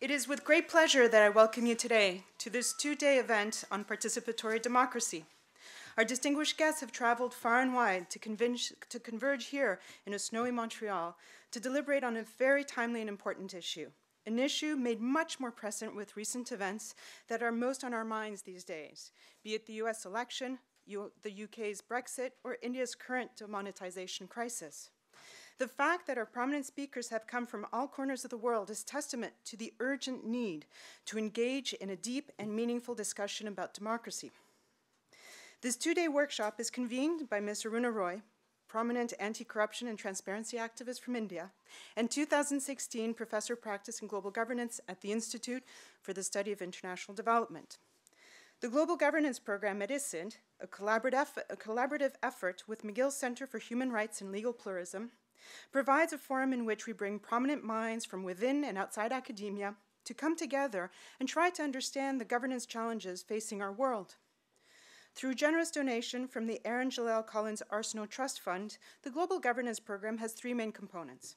It is with great pleasure that I welcome you today to this two day event on participatory democracy. Our distinguished guests have traveled far and wide to, converge, to converge here in a snowy Montreal to deliberate on a very timely and important issue, an issue made much more present with recent events that are most on our minds these days, be it the US election, U the UK's Brexit, or India's current demonetization crisis. The fact that our prominent speakers have come from all corners of the world is testament to the urgent need to engage in a deep and meaningful discussion about democracy. This two-day workshop is convened by Ms. Aruna Roy, prominent anti-corruption and transparency activist from India, and 2016 Professor of Practice in Global Governance at the Institute for the Study of International Development. The Global Governance Program at ISID, a collaborative, a collaborative effort with McGill Center for Human Rights and Legal Pluralism, provides a forum in which we bring prominent minds from within and outside academia to come together and try to understand the governance challenges facing our world. Through generous donation from the Aaron Jaleel Collins Arsenault Trust Fund, the Global Governance Program has three main components.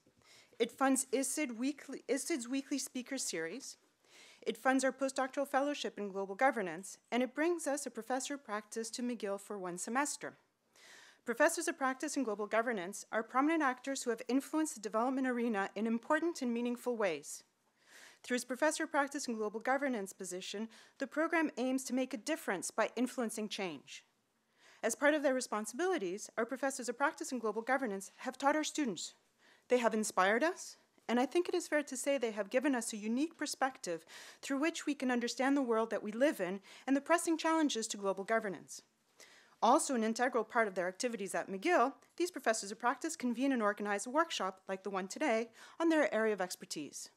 It funds ISID weekly, ISID's weekly speaker series, it funds our postdoctoral fellowship in global governance, and it brings us a professor of practice to McGill for one semester. Professors of practice in global governance are prominent actors who have influenced the development arena in important and meaningful ways. Through his professor of practice in global governance position, the program aims to make a difference by influencing change. As part of their responsibilities, our professors of practice in global governance have taught our students. They have inspired us, and I think it is fair to say they have given us a unique perspective through which we can understand the world that we live in and the pressing challenges to global governance. Also an integral part of their activities at McGill, these professors of practice convene and organize a workshop, like the one today, on their area of expertise.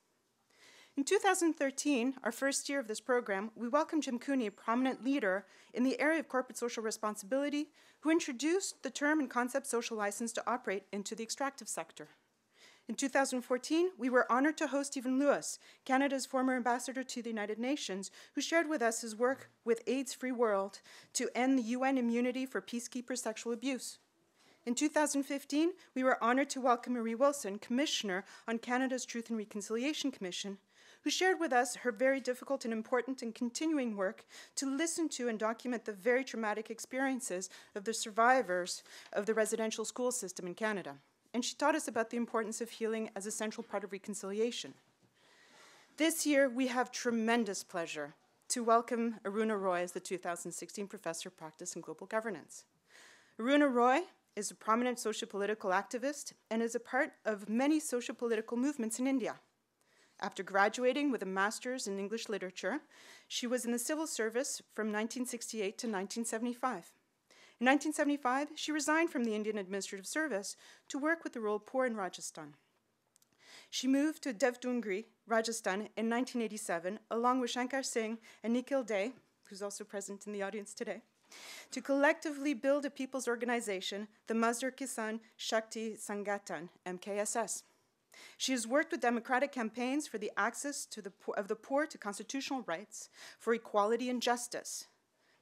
In 2013, our first year of this program, we welcomed Jim Cooney, a prominent leader in the area of corporate social responsibility, who introduced the term and concept social license to operate into the extractive sector. In 2014, we were honored to host Stephen Lewis, Canada's former ambassador to the United Nations, who shared with us his work with AIDS Free World to end the UN immunity for peacekeeper sexual abuse. In 2015, we were honored to welcome Marie Wilson, Commissioner on Canada's Truth and Reconciliation Commission, who shared with us her very difficult and important and continuing work to listen to and document the very traumatic experiences of the survivors of the residential school system in Canada and she taught us about the importance of healing as a central part of reconciliation. This year, we have tremendous pleasure to welcome Aruna Roy as the 2016 Professor of Practice in Global Governance. Aruna Roy is a prominent socio-political activist and is a part of many socio-political movements in India. After graduating with a master's in English literature, she was in the civil service from 1968 to 1975. In 1975, she resigned from the Indian Administrative Service to work with the rural poor in Rajasthan. She moved to Devdungri, Rajasthan in 1987, along with Shankar Singh and Nikhil Dey, who's also present in the audience today, to collectively build a people's organization, the Mazdoor Kisan Shakti Sangathan, MKSS. She has worked with democratic campaigns for the access the of the poor to constitutional rights, for equality and justice,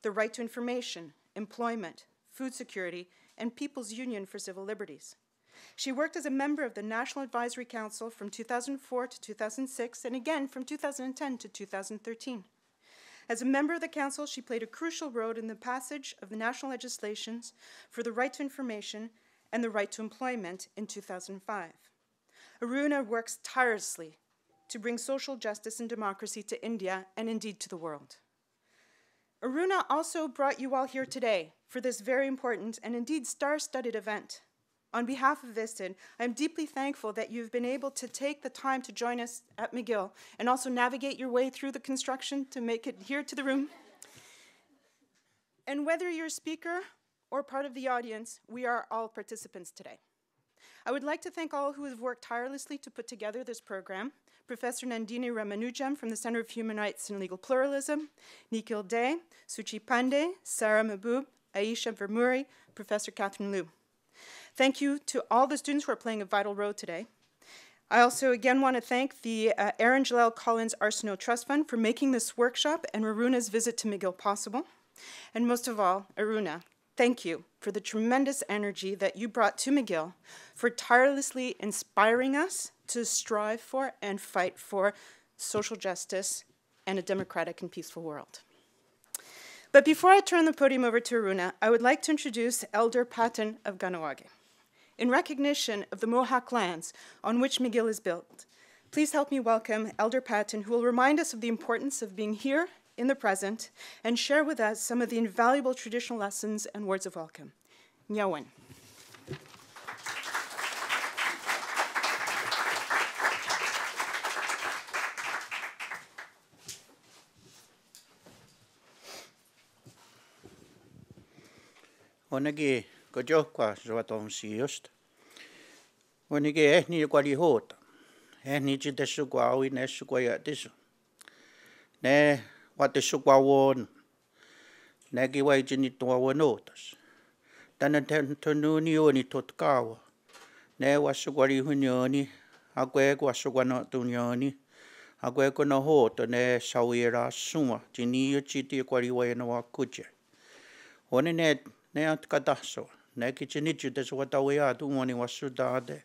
the right to information, employment, food security, and People's Union for Civil Liberties. She worked as a member of the National Advisory Council from 2004 to 2006 and again from 2010 to 2013. As a member of the Council, she played a crucial role in the passage of the national legislations for the right to information and the right to employment in 2005. Aruna works tirelessly to bring social justice and democracy to India and indeed to the world. Aruna also brought you all here today for this very important and indeed star-studded event. On behalf of ISID, I'm deeply thankful that you've been able to take the time to join us at McGill and also navigate your way through the construction to make it here to the room. And whether you're a speaker or part of the audience, we are all participants today. I would like to thank all who have worked tirelessly to put together this program, Professor Nandini Ramanujam from the Center of Human Rights and Legal Pluralism, Nikhil Dey, Suchi Pandey, Sarah Mahbub, Aisha Vermuri, Professor Catherine Liu. Thank you to all the students who are playing a vital role today. I also again want to thank the uh, Aaron Jaleel Collins Arsenault Trust Fund for making this workshop and Aruna's visit to McGill possible. And most of all, Aruna, thank you for the tremendous energy that you brought to McGill, for tirelessly inspiring us to strive for and fight for social justice, and a democratic and peaceful world. But before I turn the podium over to Aruna, I would like to introduce Elder Patton of Kahnawake. In recognition of the Mohawk lands on which McGill is built, please help me welcome Elder Patton, who will remind us of the importance of being here in the present and share with us some of the invaluable traditional lessons and words of welcome. Nyawan. Onegi ko johkwa zuaton siust. Onegi ehni kwa li hota. Ehni ji desu kwa awi nesu kwa ya desu. Ne wa desu kwa won. Negi wa jini tuwa wonotas. Tana tonu ni oni totkawa. Ne wa su kwa li hunyoni. Agwe kwa su kwa no tunyoni. Agwe ko no hota ne sawira suma. Jini yu chiti kwa li wa yana wa kuche. Oni ne ne at kadaso ne ki chini chu de so ta we atu ngoni wasu da de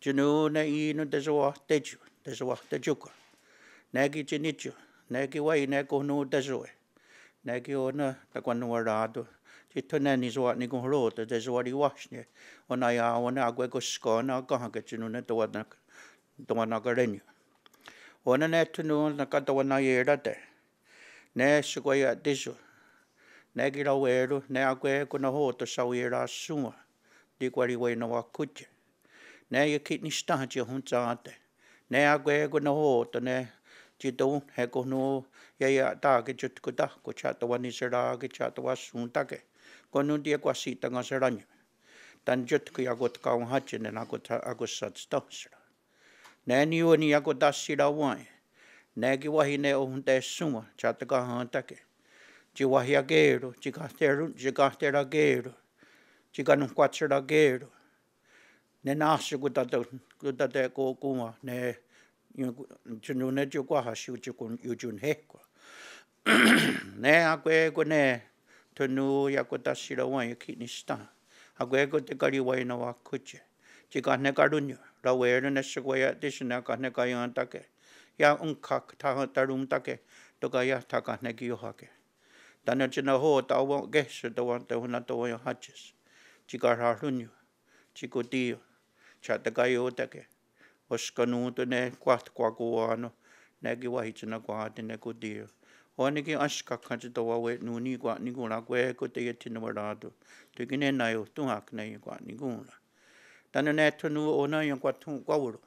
chunu ne i no de so te chu de so te chu negi wai ne go nu da zoe negi ona da gwan nu rado ti tunne ni zo ni go ro da de zo ri washne ona ya ona agwe go sko na go ha ga chinu ne to na to na ga ren ona ne tunu na ka to na ye da te ne su go ya de zo negi ra we ru ne agwe go na ho to sa ye ra su di kwari wai na wa kuche ne ye kit ni sta ha je hun cha te ne agwe go na ho to ne ti tau he ko no ia ia tā ke chut ko ta, ko cha to wani se rā ke cha to wā sun take. Ko nu dia kwa si tanga se ranyu. Tan jut ko ia kot kau hache ne na ko ta a ko sat sta sira. Ne ni o ni a ko ta sira wai. Ne ki wahi ne o hun te suma, cha te ka han take ci wahi a gero, ci gahteru, ci gahtera gero, ci ganu quattera gero. Ne nasi ku tata, ku tata ko kuma, ne chunu ne ci kwa hashi uchi kun yujun hekwa. ne a kwe ko ne, tunu ya ko tasira wai ki ni sta. A kwe ko te kari wai na wa kuche. Ci kahne karunyo, ra weru ne se kwaya tisina kahne kayan take. Ya unkak taha tarum take, toka ya takahne ki yohake. Tana tina ho ta wa gesu ta wa te huna ta wa hachis. Chi ka ra hunyu. Chi ko tio. Cha te kai o te ke. Os ka nu te ne kwat kwa ko ano. Ne ki wahi tina kwa te ne ko tio. Ho ni ki aska kanchi ta wa we nu ni kwa ni kuna kwe ko te ia tina wa rātu. Tu ki ne nai o tuhak nei kwa ni kuna. Tana ne tunu o na yung kwa tu kwa uru.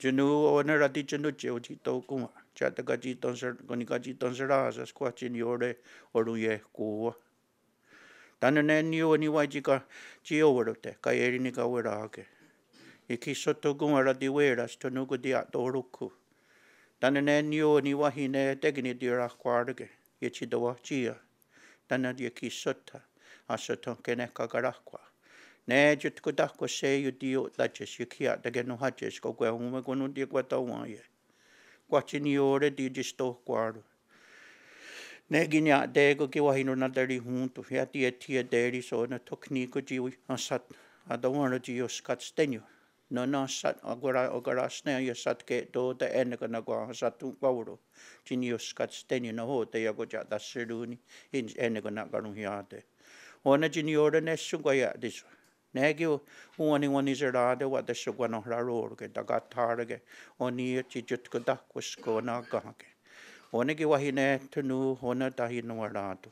Junu o na rati junu che o chi tau kuma cha te ka chiton ser ko ni ka chiton ser a sa skwa chi ni ore oru ye ku tana ne ni o ni wai chi ka chi o ro te ka eri ni ka wera ke e ki soto ku ara di wera sto no ko dia to ro ku tana ne ni o ni wa hi ne te ki ni di ra kwa ke ye chi do wa chi ya tana di ki sota a soto ke ne ka ka ra kwa ne jut ko da ko se yu di o da che shi ki a te ke no ha che ko ko hu me ko no di ko ta wa ye kwachi ni ore di jisto kwaru. Ne ginya de ko ki wahi no na dari huntu, hea tia tia deri so na tokni ko ji a sat a da wana ji o skat stenyo. No na sat a gora o gara snea ya sat ke do da ene ka na kwa sat tu kwauro. Ji ni o skat stenyo na ho te ya ko ja da siruni in ene ka na karu hi ate. Ona ji ni ore ne sungwa ya diso. Ne ki o uani wani se rāde wa te sukwa no raro ke ta ka tāra ke o ni e ti jut ko ta ko sko na kaha ke. O ne ki wahi ne tunu hona tahi no wa rātu.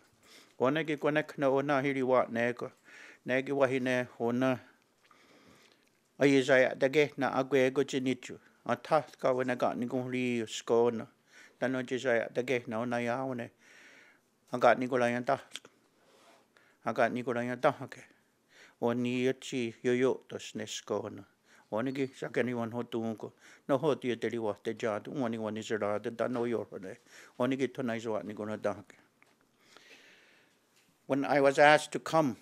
O ne ki kone kna o na hiri wa ne ko. Ne ki wahi ne hona a i zai a ke na a kwe ko chinichu. A ta ka wana ka ni kong ri sko na. Tano chi zai a ke na na ya ne. A ka ni ko la ta. A ka ni ko la ta ke o ni ati yo yo tos ne skona. O ni sa keni wan hotu unko. No hoti e te riwa te jadu. O ni se rāte ta no yo hone. O ni ki tona iso ni kona dake. When I was asked to come,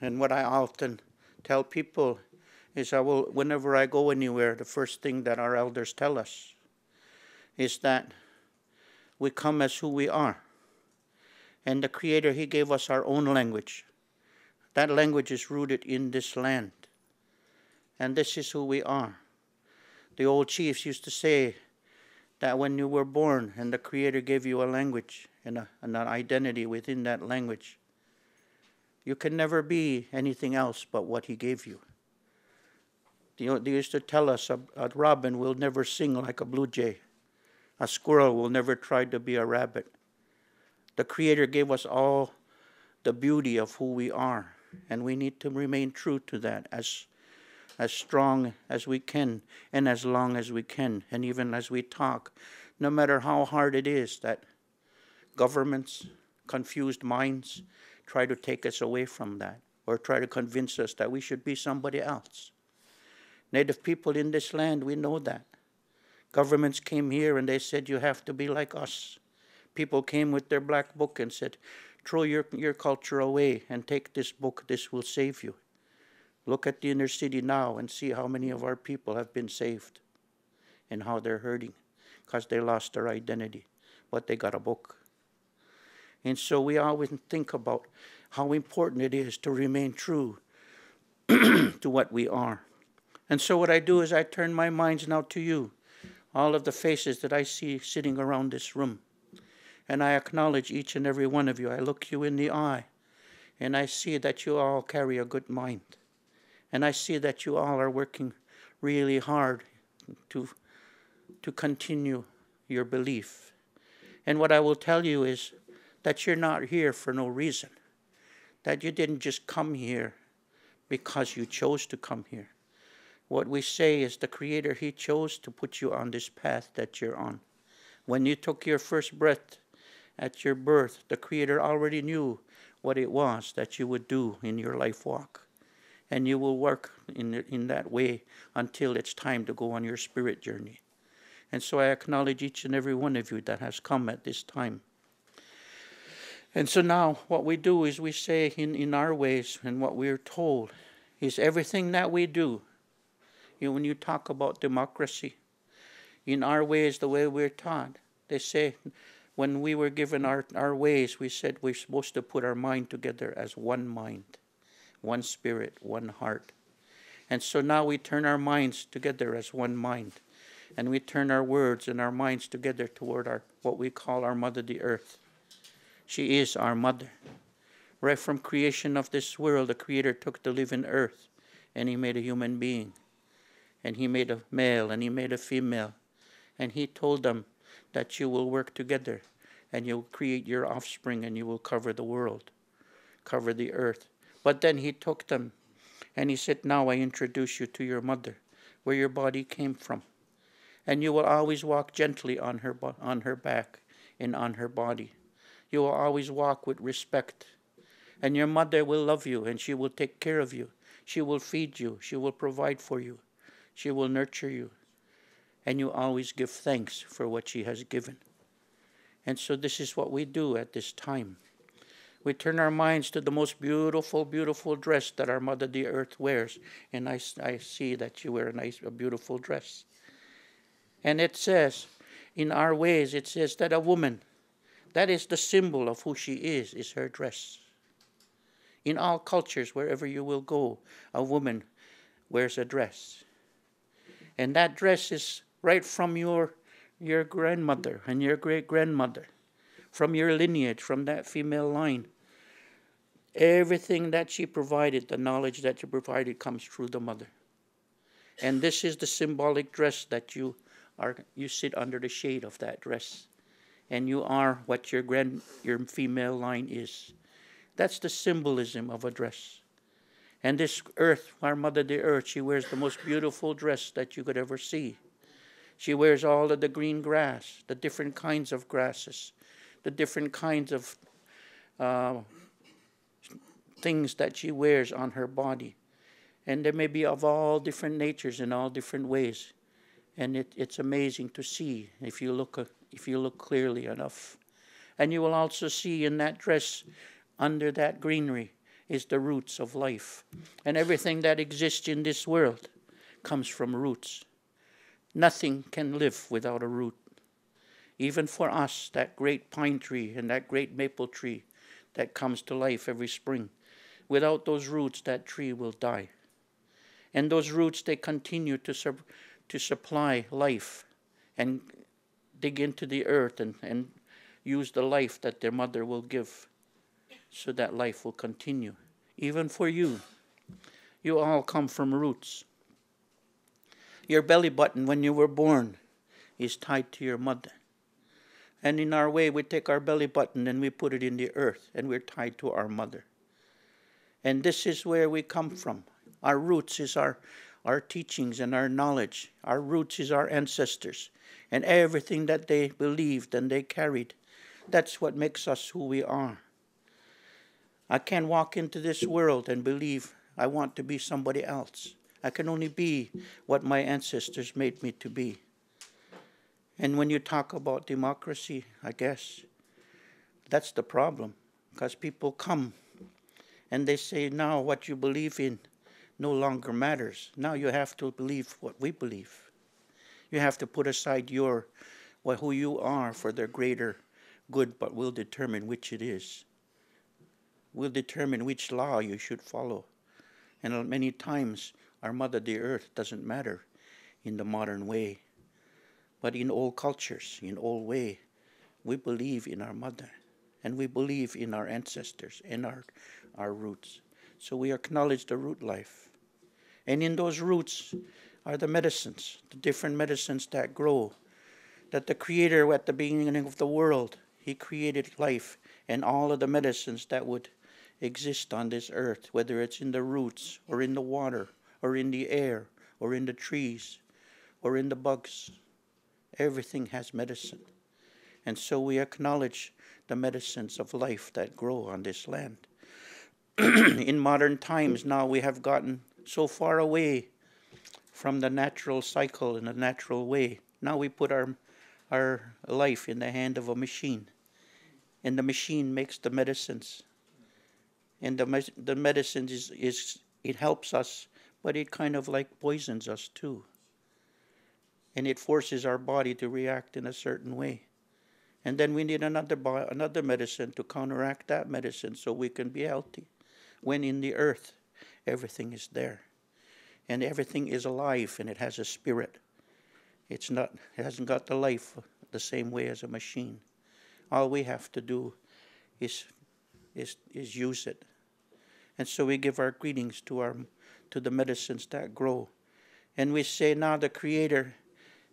and what I often tell people is I will, whenever I go anywhere, the first thing that our elders tell us is that we come as who we are. And the Creator, He gave us our own language. That language is rooted in this land. And this is who we are. The old chiefs used to say that when you were born and the Creator gave you a language and, a, and an identity within that language, you can never be anything else but what He gave you. They used to tell us uh, a, a robin will never sing like a blue jay, a squirrel will never try to be a rabbit. The Creator gave us all the beauty of who we are, and we need to remain true to that as as strong as we can and as long as we can, and even as we talk, no matter how hard it is that governments, confused minds try to take us away from that or try to convince us that we should be somebody else. Native people in this land, we know that. Governments came here and they said, You have to be like us. People came with their black book and said, Throw your, your culture away and take this book, this will save you. Look at the inner city now and see how many of our people have been saved and how they're hurting because they lost their identity, but they got a book. And so we always think about how important it is to remain true to what we are. And so what I do is I turn my minds now to you, all of the faces that I see sitting around this room. And I acknowledge each and every one of you. I look you in the eye, and I see that you all carry a good mind. And I see that you all are working really hard to, to continue your belief. And what I will tell you is that you're not here for no reason, that you didn't just come here because you chose to come here. What we say is the Creator, He chose to put you on this path that you're on. When you took your first breath at your birth, the Creator already knew what it was that you would do in your life walk. And you will work in, in that way until it's time to go on your spirit journey. And so I acknowledge each and every one of you that has come at this time. And so now what we do is we say in, in our ways and what we're told is everything that we do you know, when you talk about democracy, in our ways, the way we're taught, they say when we were given our, our ways, we said we're supposed to put our mind together as one mind, one spirit, one heart. And so now we turn our minds together as one mind. And we turn our words and our minds together toward our what we call our mother the earth. She is our mother. Right from creation of this world, the Creator took the living earth and He made a human being and he made a male and he made a female. And he told them that you will work together and you'll create your offspring and you will cover the world, cover the earth. But then he took them and he said, Now I introduce you to your mother, where your body came from. And you will always walk gently on her, on her back and on her body. You will always walk with respect. And your mother will love you and she will take care of you. She will feed you. She will provide for you. She will nurture you. And you always give thanks for what she has given. And so this is what we do at this time. We turn our minds to the most beautiful, beautiful dress that our Mother the Earth wears. And I, I see that you wear a nice, a beautiful dress. And it says, in our ways, it says that a woman, that is the symbol of who she is, is her dress. In all cultures, wherever you will go, a woman wears a dress. And that dress is right from your, your grandmother and your great grandmother, from your lineage, from that female line. Everything that she provided, the knowledge that she provided, comes through the mother. And this is the symbolic dress that you are. You sit under the shade of that dress, and you are what your grand, your female line is. That's the symbolism of a dress. And this earth, our mother the earth, she wears the most beautiful dress that you could ever see. She wears all of the green grass, the different kinds of grasses, the different kinds of uh, things that she wears on her body. And they may be of all different natures in all different ways. And it, it's amazing to see if you look if you look clearly enough. And you will also see in that dress, under that greenery, is the roots of life. And everything that exists in this world comes from roots. Nothing can live without a root. Even for us, that great pine tree and that great maple tree that comes to life every spring, without those roots, that tree will die. And those roots, they continue to, to supply life and dig into the earth and, and use the life that their mother will give so that life will continue. Even for you, you all come from roots. Your belly button when you were born is tied to your mother. And in our way, we take our belly button and we put it in the earth, and we're tied to our mother. And this is where we come from. Our roots is our, our teachings and our knowledge. Our roots is our ancestors and everything that they believed and they carried. That's what makes us who we are. I can't walk into this world and believe I want to be somebody else. I can only be what my ancestors made me to be. And when you talk about democracy, I guess that's the problem because people come and they say, now what you believe in no longer matters. Now you have to believe what we believe. You have to put aside your, well, who you are for their greater good, but we'll determine which it is. We'll determine which law you should follow. And many times, our mother, the earth, doesn't matter in the modern way. But in all cultures, in all way, we believe in our mother and we believe in our ancestors and our, our roots. So we acknowledge the root life. And in those roots are the medicines, the different medicines that grow. That the Creator, at the beginning of the world, He created life and all of the medicines that would exist on this earth, whether it's in the roots or in the water or in the air or in the trees or in the bugs. Everything has medicine. And so we acknowledge the medicines of life that grow on this land. in modern times now, we have gotten so far away from the natural cycle in a natural way. Now we put our, our life in the hand of a machine, and the machine makes the medicines. And the, the medicine is, is, it helps us, but it kind of like poisons us too and it forces our body to react in a certain way. And then we need another another medicine to counteract that medicine so we can be healthy. When in the earth, everything is there. And everything is alive and it has a spirit. It's not it hasn't got the life the same way as a machine. All we have to do is is is use it. And so we give our greetings to our to the medicines that grow. And we say now the creator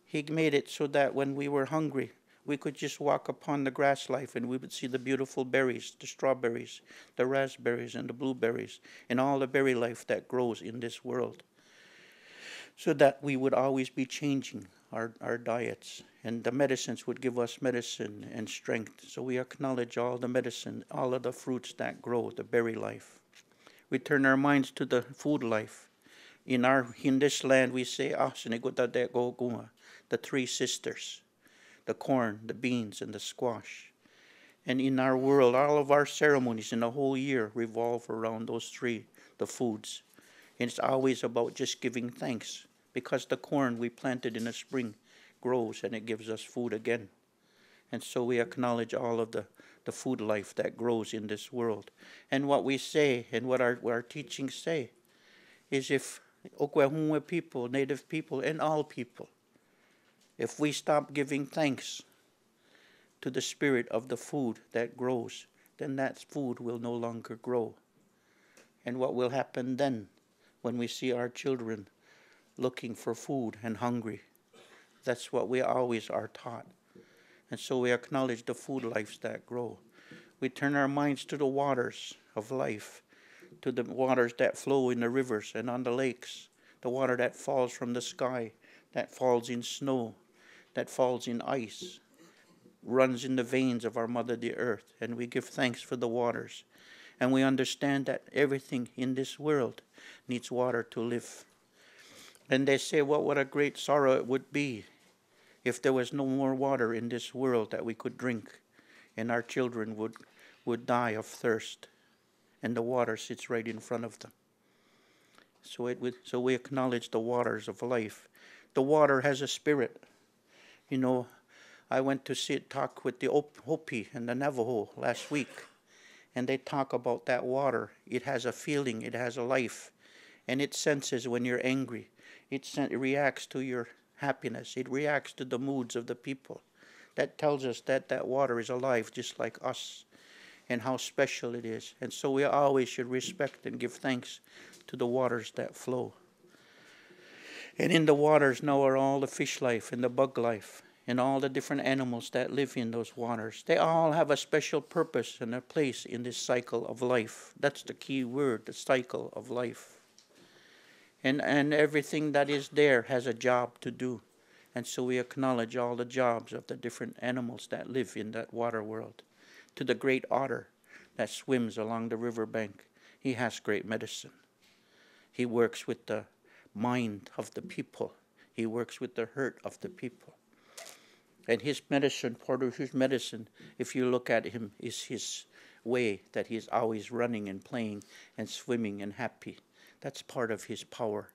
he made it so that when we were hungry, we could just walk upon the grass life and we would see the beautiful berries, the strawberries, the raspberries, and the blueberries, and all the berry life that grows in this world. So that we would always be changing our, our diets, and the medicines would give us medicine and strength. So we acknowledge all the medicine, all of the fruits that grow, the berry life. We turn our minds to the food life. In our in land, we say, "Ah, the three sisters the corn, the beans, and the squash. And in our world, all of our ceremonies in the whole year revolve around those three, the foods. And it's always about just giving thanks because the corn we planted in the spring grows and it gives us food again. And so we acknowledge all of the, the food life that grows in this world. And what we say and what our, what our teachings say is if Okwehunwe people, native people, and all people if we stop giving thanks to the spirit of the food that grows, then that food will no longer grow. And what will happen then when we see our children looking for food and hungry? That's what we always are taught. And so we acknowledge the food lives that grow. We turn our minds to the waters of life, to the waters that flow in the rivers and on the lakes, the water that falls from the sky, that falls in snow, that falls in ice runs in the veins of our mother the earth. And we give thanks for the waters. And we understand that everything in this world needs water to live. And they say well what a great sorrow it would be if there was no more water in this world that we could drink and our children would would die of thirst and the water sits right in front of them so it would so we acknowledge the waters of life the water has a spirit you know, I went to sit talk with the Hopi and the Navajo last week, and they talk about that water. It has a feeling, it has a life, and it senses when you're angry. It, sen- it reacts to your happiness. It reacts to the moods of the people. that tells us that that water is alive just like us and how special it is. And so we always should respect and give thanks to the waters that flow. And in the waters now are all the fish life and the bug life and all the different animals that live in those waters. They all have a special purpose and a place in this cycle of life. That's the key word, the cycle of life. And, and everything that is there has a job to do. And so we acknowledge all the jobs of the different animals that live in that water world. To the great otter that swims along the riverbank, he has great medicine. He works with the mind of the people. He works with the hurt of the people. And his medicine, part of his medicine, if you look at him, is his way that he's always running and playing and swimming and happy. That's part of his power.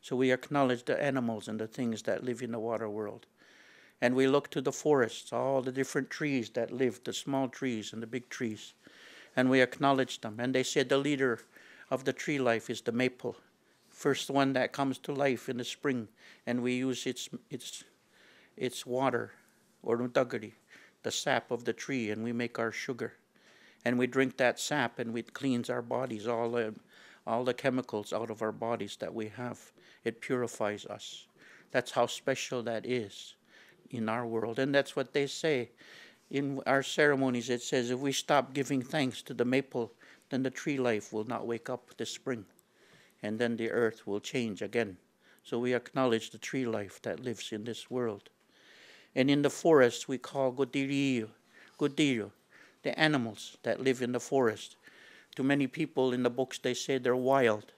So we acknowledge the animals and the things that live in the water world. And we look to the forests, all the different trees that live, the small trees and the big trees. And we acknowledge them. And they said the leader of the tree life is the maple first one that comes to life in the spring, and we use its its its water or nutagari, the sap of the tree, and we make our sugar, and we drink that sap, and it cleans our bodies, all the all the chemicals out of our bodies that we have. It purifies us. That's how special that is in our world, and that's what they say in our ceremonies. It says if we stop giving thanks to the maple, then the tree life will not wake up this spring and then the earth will change again. So we acknowledge the tree life that lives in this world. And in the forest, we call Godirio, Godirio, the animals that live in the forest. To many people in the books, they say they're wild.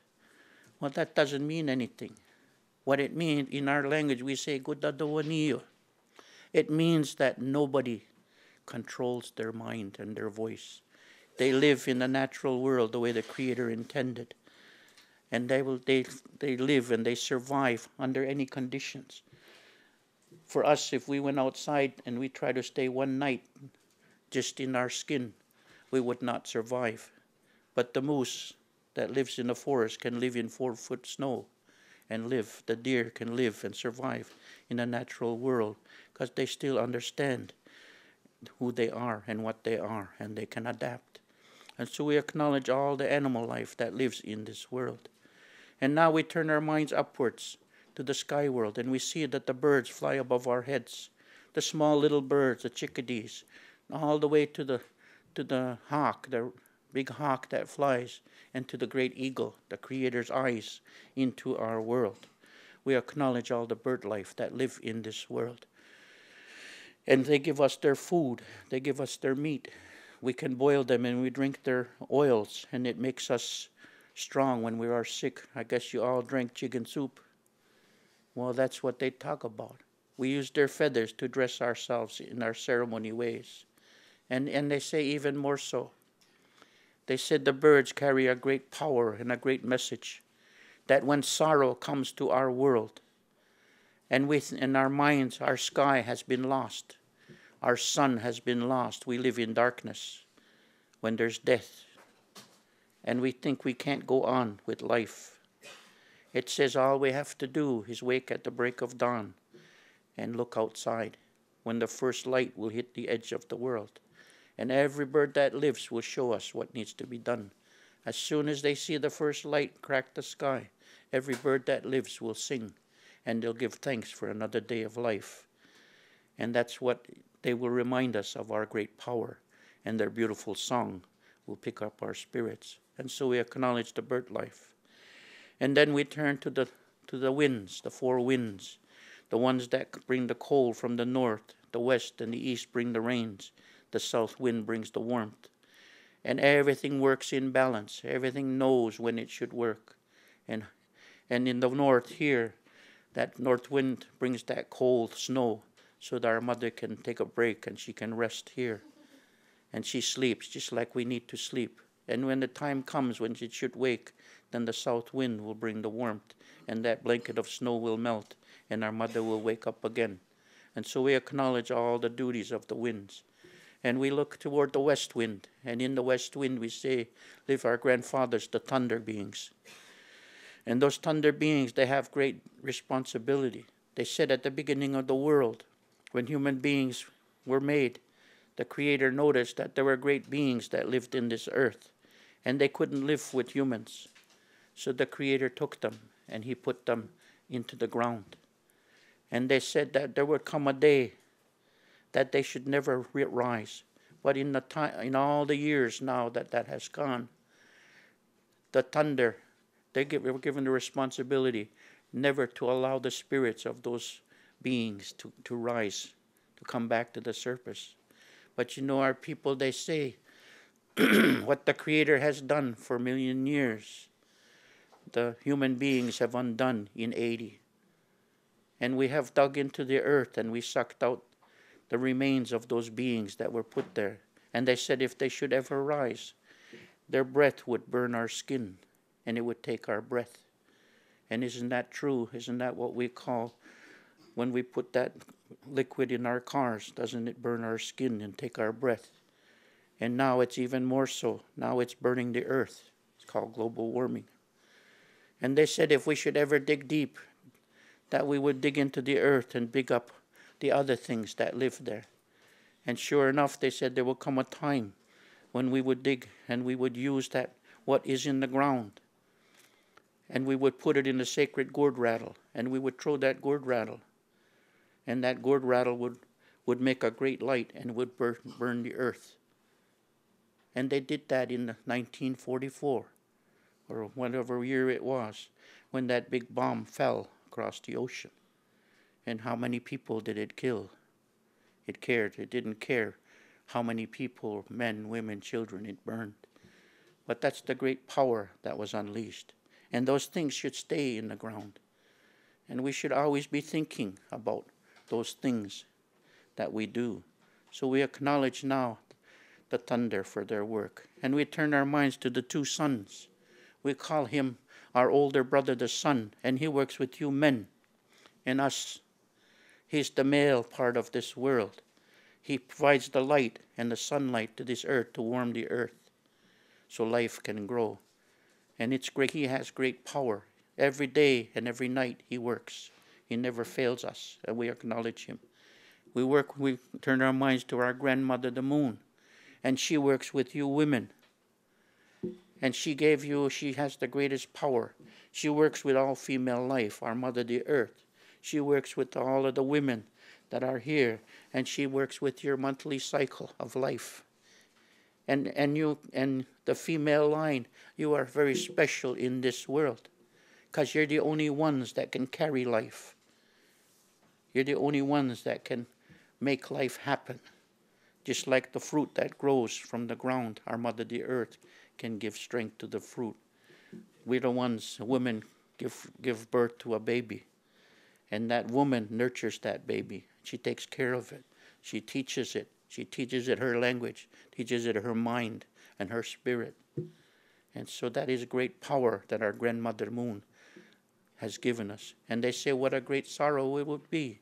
Well, that doesn't mean anything. What it means in our language, we say. It means that nobody controls their mind and their voice. They live in the natural world the way the Creator intended and they will they they live and they survive under any conditions. For us, if we went outside and we try to stay one night just in our skin, we would not survive. But the moose that lives in the forest can live in four foot snow and live. The deer can live and survive in a natural world because they still understand who they are and what they are and they can adapt. And so we acknowledge all the animal life that lives in this world. And now we turn our minds upwards to the sky world and we see that the birds fly above our heads. The small little birds, the chickadees, all the way to the to the hawk, the big hawk that flies, and to the great eagle, the Creator's eyes into our world. We acknowledge all the bird life that live in this world. And they give us their food, they give us their meat. We can boil them and we drink their oils, and it makes us strong when we are sick. I guess you all drink chicken soup. Well, that's what they talk about. We use their feathers to dress ourselves in our ceremony ways. And, and they say even more so. They said the birds carry a great power and a great message that when sorrow comes to our world, and within our minds, our sky has been lost, our sun has been lost, we live in darkness. When there's death, and we think we can't go on with life. It says all we have to do is wake at the break of dawn and look outside when the first light will hit the edge of the world. And every bird that lives will show us what needs to be done. As soon as they see the first light crack the sky, every bird that lives will sing and they'll give thanks for another day of life. And that's what they will remind us of our great power, and their beautiful song will pick up our spirits. And so we acknowledge the bird life. And then we turn to the to the winds, the four winds, the ones that bring the cold from the north, the west and the east bring the rains, the south wind brings the warmth. And everything works in balance. Everything knows when it should work. And and in the north here, that north wind brings that cold snow so that our mother can take a break and she can rest here. And she sleeps just like we need to sleep. And when the time comes when she should wake, then the south wind will bring the warmth, and that blanket of snow will melt, and our mother will wake up again. And so we acknowledge all the duties of the winds. And we look toward the west wind, and in the west wind we say, live our grandfathers, the thunder beings. And those thunder beings, they have great responsibility. They said at the beginning of the world, when human beings were made, the Creator noticed that there were great beings that lived in this earth, and they couldn't live with humans. So the Creator took them and He put them into the ground. And they said that there would come a day that they should never rise. But in the time, in all the years now that that has gone, the thunder, they were given the responsibility never to allow the spirits of those beings to, to rise, to come back to the surface. But you know, our people, they say, what the Creator has done for a million years, the human beings have undone in 80. And we have dug into the earth and we sucked out the remains of those beings that were put there. And they said if they should ever rise, their breath would burn our skin and it would take our breath. And isn't that true? Isn't that what we call when we put that liquid in our cars? Doesn't it burn our skin and take our breath? And now it's even more so. Now it's burning the earth. It's called global warming. And they said if we should ever dig deep, that we would dig into the earth and dig up the other things that live there. And sure enough, they said there will come a time when we would dig and we would use that, what is in the ground, and we would put it in the sacred gourd rattle, and we would throw that gourd rattle, and that gourd rattle would, would make a great light and would burn, burn the earth. And they did that in 1944, or whatever year it was, when that big bomb fell across the ocean. And how many people did it kill? It cared. It didn't care how many people, men, women, children, it burned. But that's the great power that was unleashed. And those things should stay in the ground. And we should always be thinking about those things that we do. So we acknowledge now the thunder for their work. And we turn our minds to the two sons. We call him our older brother, the sun, and he works with you men and us He's the male part of this world. He provides the light and the sunlight to this earth to warm the earth so life can grow. And it's great. He has great power. Every day and every night he works. He never fails us, and we acknowledge him. We work, we turn our minds to our grandmother, the moon, and she works with you women. And she gave you, she has the greatest power. She works with all female life, our mother, the earth. She works with all of the women that are here, and she works with your monthly cycle of life. And, and you and the female line, you are very special in this world because you're the only ones that can carry life. You're the only ones that can make life happen. Just like the fruit that grows from the ground, our mother the earth can give strength to the fruit. We're the ones, women give, give birth to a baby. And that woman nurtures that baby. She takes care of it. She teaches it. She teaches it her language, teaches it her mind and her spirit. And so that is great power that our grandmother moon has given us. And they say what a great sorrow it would be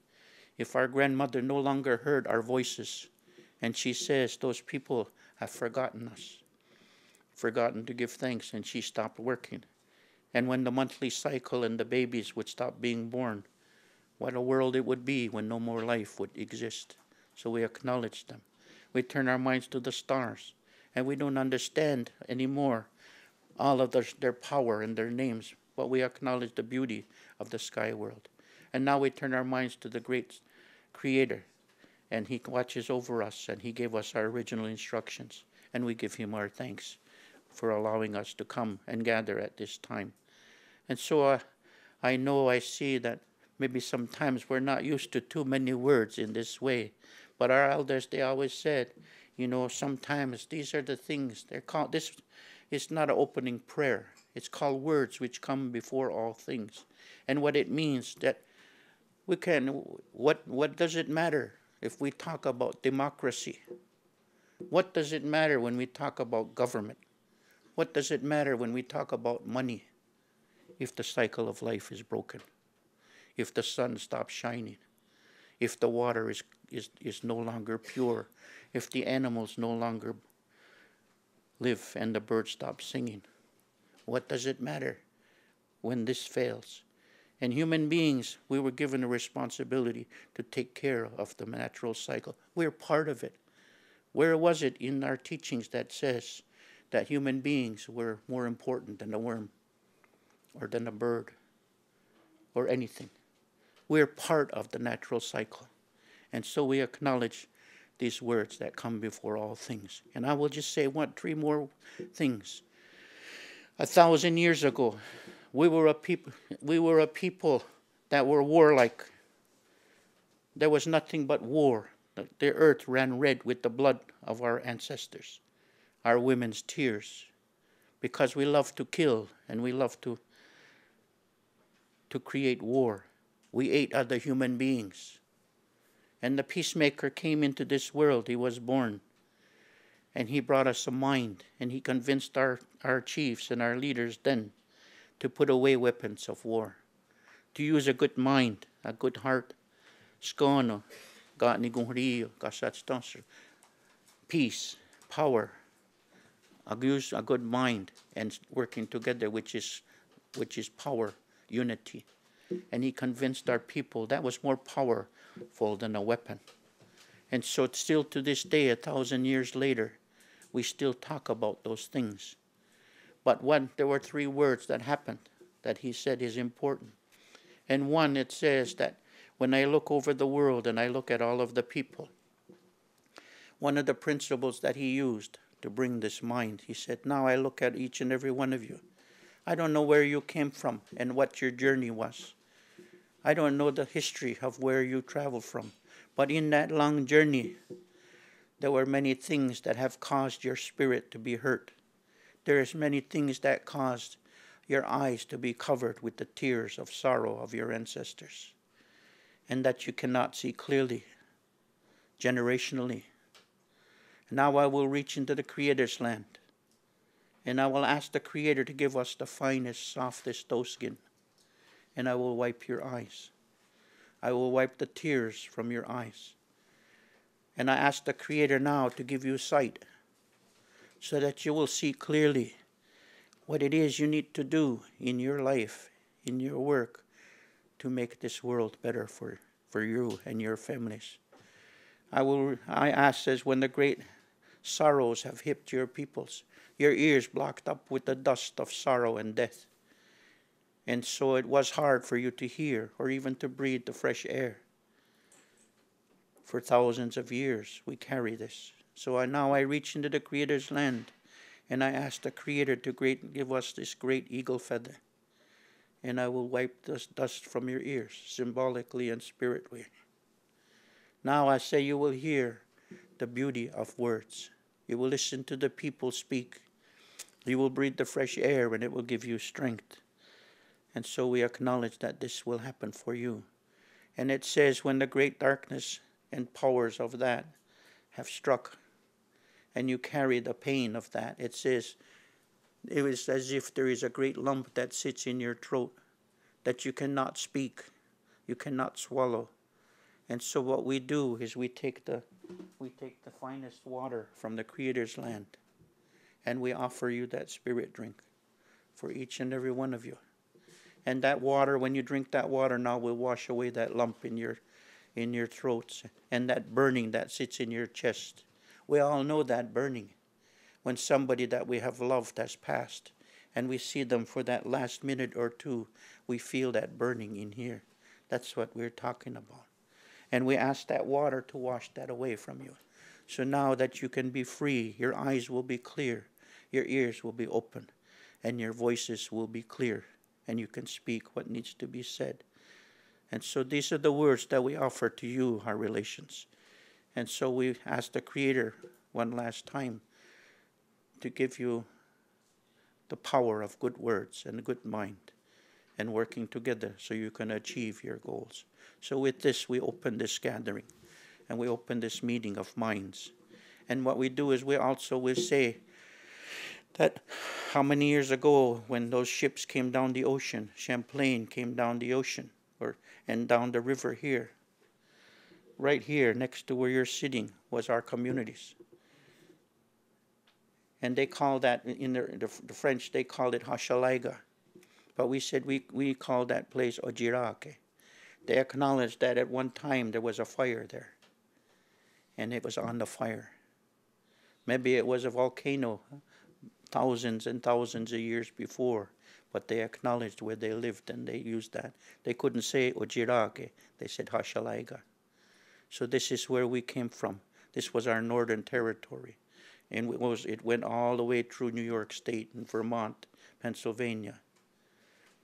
if our grandmother no longer heard our voices. And she says those people have forgotten us, forgotten to give thanks, and she stopped working. And when the monthly cycle and the babies would stop being born, what a world it would be when no more life would exist. So we acknowledge them. We turn our minds to the stars, and we don't understand anymore all of their, their power and their names, but we acknowledge the beauty of the sky world. And now we turn our minds to the great Creator, and He watches over us, and He gave us our original instructions, and we give Him our thanks for allowing us to come and gather at this time. And so uh, I know I see that maybe sometimes we're not used to too many words in this way. But our elders, they always said, you know, sometimes these are the things they're called. This is not an opening prayer. It's called words which come before all things. And what it means that we can, what, what does it matter if we talk about democracy? What does it matter when we talk about government? What does it matter when we talk about money if the cycle of life is broken? If the sun stops shining, if the water is, is, is no longer pure, if the animals no longer live and the birds stop singing. What does it matter when this fails? And human beings, we were given a responsibility to take care of the natural cycle. We're part of it. Where was it in our teachings that says that human beings were more important than a worm or than a bird or anything? We're part of the natural cycle. And so we acknowledge these words that come before all things. And I will just say one, three more things. A thousand years ago, we were a people. We were a people that were warlike. There was nothing but war. The earth ran red with the blood of our ancestors, our women's tears, because we love to kill and we love to to create war. We ate other human beings. And the peacemaker came into this world. He was born. And he brought us a mind. And he convinced our, our chiefs and our leaders then to put away weapons of war, to use a good mind, a good heart. Skono, God ni rio, peace, power, a good mind and working together, which is which is power, unity. And he convinced our people that was more powerful than a weapon. And so, still to this day, a thousand years later, we still talk about those things. But one, there were three words that happened that he said is important. And one, it says that when I look over the world and I look at all of the people, one of the principles that he used to bring this mind, he said, Now I look at each and every one of you. I don't know where you came from and what your journey was. I don't know the history of where you traveled from, but in that long journey, there were many things that have caused your spirit to be hurt. There is many things that caused your eyes to be covered with the tears of sorrow of your ancestors, and that you cannot see clearly generationally. Now I will reach into the Creator's land, and I will ask the Creator to give us the finest, softest doe skin and I will wipe your eyes. I will wipe the tears from your eyes. And I ask the Creator now to give you sight so that you will see clearly what it is you need to do in your life, in your work, to make this world better for, for you and your families. I will I ask as when the great sorrows have hit your peoples, your ears blocked up with the dust of sorrow and death. And so it was hard for you to hear or even to breathe the fresh air. For thousands of years, we carry this. So I, now I reach into the Creator's land and I ask the Creator to great, give us this great eagle feather. And I will wipe the dust from your ears, symbolically and spiritually. Now I say you will hear the beauty of words. You will listen to the people speak. You will breathe the fresh air, and it will give you strength. And so we acknowledge that this will happen for you. And it says, when the great darkness and powers of that have struck, and you carry the pain of that, it says, it is as if there is a great lump that sits in your throat that you cannot speak, you cannot swallow. And so what we do is we take the we take the finest water from the Creator's land and we offer you that spirit drink for each and every one of you. And that water, when you drink that water now, will wash away that lump in your in your throats and that burning that sits in your chest. We all know that burning when somebody that we have loved has passed and we see them for that last minute or two, we feel that burning in here. That's what we're talking about. And we ask that water to wash that away from you. So now that you can be free, your eyes will be clear, your ears will be open, and your voices will be clear and you can speak what needs to be said. And so these are the words that we offer to you, our relations. And so we ask the Creator one last time to give you the power of good words and a good mind and working together so you can achieve your goals. So with this, we open this gathering and we open this meeting of minds. And what we do is we also will say, that how many years ago when those ships came down the ocean, Champlain came down the ocean or and down the river here. Right here next to where you're sitting was our communities. And they call that in the, the, the French they call it Hochelaga. but we said we, we called that place Ojirake. They acknowledged that at one time there was a fire there, and it was on the fire. Maybe it was a volcano thousands and thousands of years before, but they acknowledged where they lived and they used that. They couldn't say oh, Ojirake, they said Hochelaga. So this is where we came from. This was our northern territory. And it, was, it went all the way through New York State and Vermont, Pennsylvania.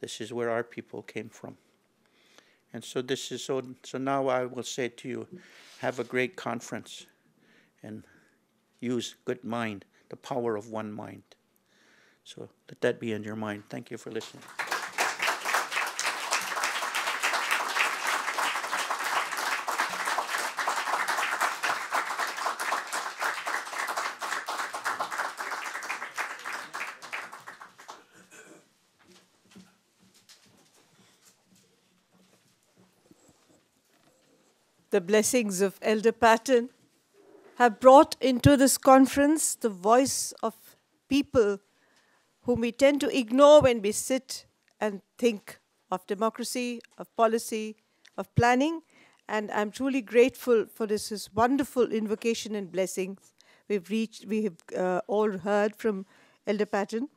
This is where our people came from. And so this is so so now I will say to you, have a great conference and use good mind, the power of one mind. So let that be in your mind. Thank you for listening. the blessings of Elder Patton have brought into this conference the voice of people whom we tend to ignore when we sit and think of democracy, of policy, of planning. And I'm truly grateful for this, this wonderful invocation and blessings we've reached, we have uh, all heard from Elder Patton.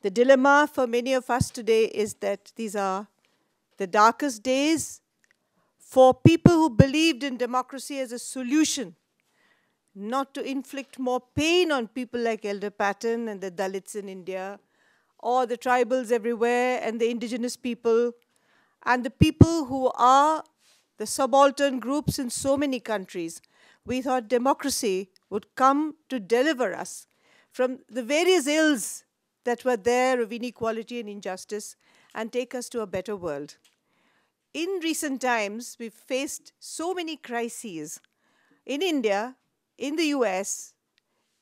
The dilemma for many of us today is that these are the darkest days for people who believed in democracy as a solution, not to inflict more pain on people like Elder Patton and the Dalits in India, or the tribals everywhere, and the indigenous people, and the people who are the subaltern groups in so many countries. We thought democracy would come to deliver us from the various ills that were there of inequality and injustice and take us to a better world in recent times, we've faced so many crises in India, in the US,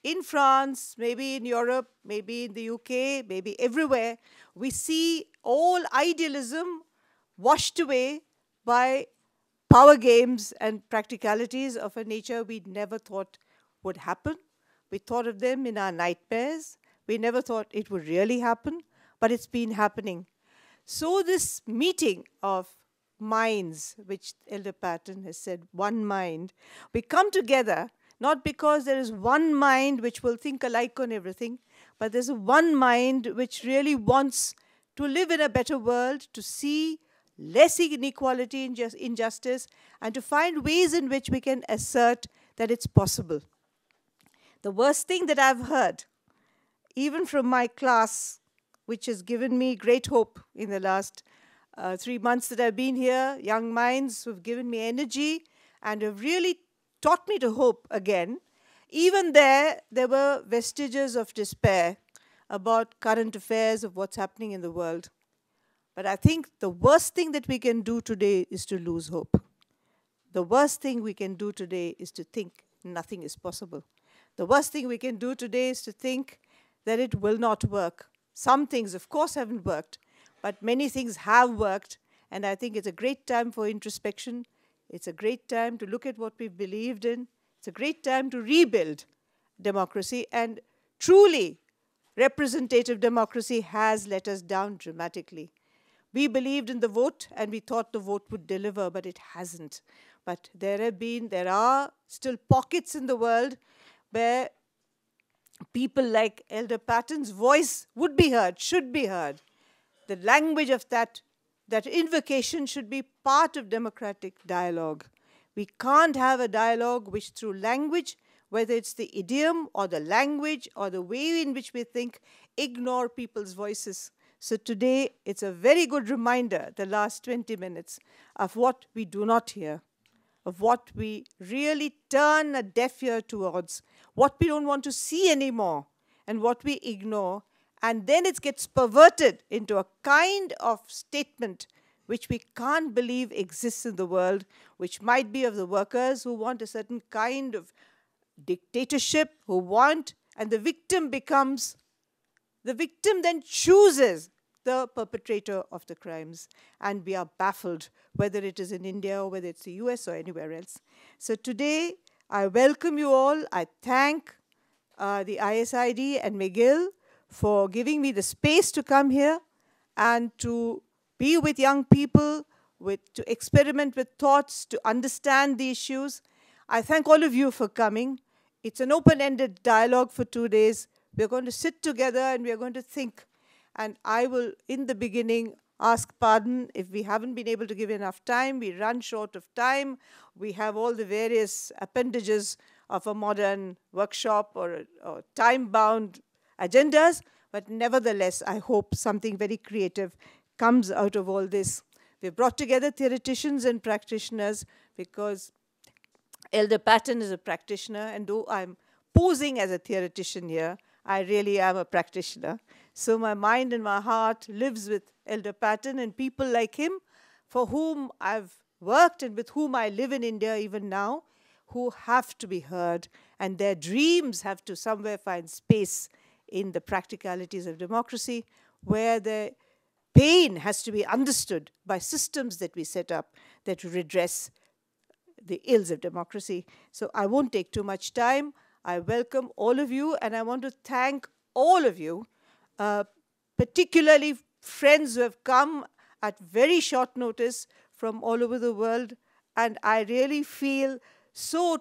in France, maybe in Europe, maybe in the UK, maybe everywhere. We see all idealism washed away by power games and practicalities of a nature we never thought would happen. We thought of them in our nightmares. We never thought it would really happen, but it's been happening. So, this meeting of minds, which Elder Patton has said, one mind. We come together not because there is one mind which will think alike on everything, but there's one mind which really wants to live in a better world, to see less inequality, and injustice, and to find ways in which we can assert that it's possible. The worst thing that I've heard, even from my class, which has given me great hope in the last uh, three months that I've been here, young minds who've given me energy and have really taught me to hope again. Even there, there were vestiges of despair about current affairs of what's happening in the world. But I think the worst thing that we can do today is to lose hope. The worst thing we can do today is to think nothing is possible. The worst thing we can do today is to think that it will not work. Some things, of course, haven't worked, but many things have worked, and I think it's a great time for introspection. It's a great time to look at what we've believed in. It's a great time to rebuild democracy, and truly, representative democracy has let us down dramatically. We believed in the vote and we thought the vote would deliver, but it hasn't. But there have been, there are still pockets in the world where people like Elder Patton's voice would be heard, should be heard the language of that, that invocation should be part of democratic dialogue. We can't have a dialogue which, through language, whether it's the idiom or the language or the way in which we think, ignore people's voices. So today, it's a very good reminder, the last 20 minutes, of what we do not hear, of what we really turn a deaf ear towards, what we don't want to see anymore, and what we ignore, and then it gets perverted into a kind of statement which we can't believe exists in the world, which might be of the workers who want a certain kind of dictatorship, who want, and the victim becomes, the victim then chooses the perpetrator of the crimes. And we are baffled, whether it is in India or whether it's the US or anywhere else. So today, I welcome you all. I thank uh, the ISID and McGill for giving me the space to come here. and to be with young people, with, to experiment with thoughts, to understand the issues. I thank all of you for coming. It's an open ended dialogue for two days. We're going to sit together and we're going to think. And I will, in the beginning, ask pardon if we haven't been able to give enough time. We run short of time. We have all the various appendages of a modern workshop or, or time bound agendas. But nevertheless, I hope something very creative comes out of all this. We've brought together theoreticians and practitioners because Elder Patton is a practitioner, and though I'm posing as a theoretician here, I really am a practitioner. So my mind and my heart lives with Elder Patton and people like him for whom I've worked and with whom I live in India even now, who have to be heard and their dreams have to somewhere find space in the practicalities of democracy, where the pain has to be understood by systems that we set up that redress the ills of democracy. So I won't take too much time. I welcome all of you, and I want to thank all of you, uh, particularly friends who have come at very short notice from all over the world. And I really feel so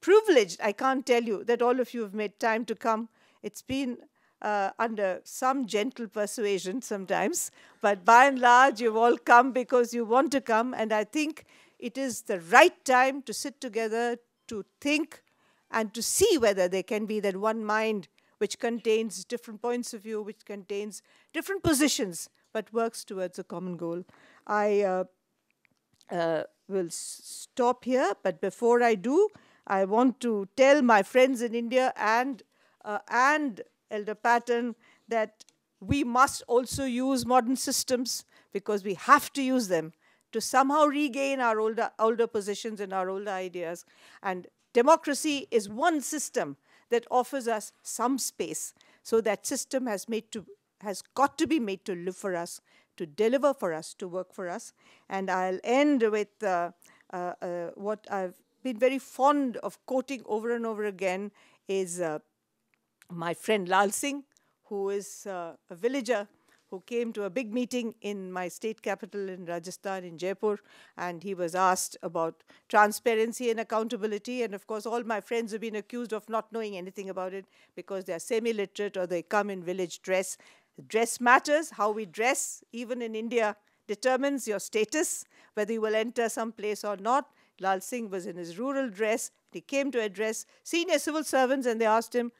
privileged, I can't tell you, that all of you have made time to come. It's been uh, under some gentle persuasion sometimes, but by and large, you've all come because you want to come. And I think it is the right time to sit together, to think, and to see whether there can be that one mind which contains different points of view, which contains different positions, but works towards a common goal. I uh, uh, will stop here, but before I do, I want to tell my friends in India and uh, and Elder Patton that we must also use modern systems because we have to use them to somehow regain our older, older positions and our older ideas. And democracy is one system that offers us some space. So that system has made to has got to be made to live for us, to deliver for us, to work for us. And I'll end with uh, uh, uh, what I've been very fond of quoting over and over again is uh, my friend Lal Singh, who is uh, a villager who came to a big meeting in my state capital in Rajasthan, in Jaipur, and he was asked about transparency and accountability. And of course, all my friends have been accused of not knowing anything about it because they're semi literate or they come in village dress. Dress matters. How we dress, even in India, determines your status, whether you will enter some place or not. Lal Singh was in his rural dress. He came to address senior civil servants and they asked him,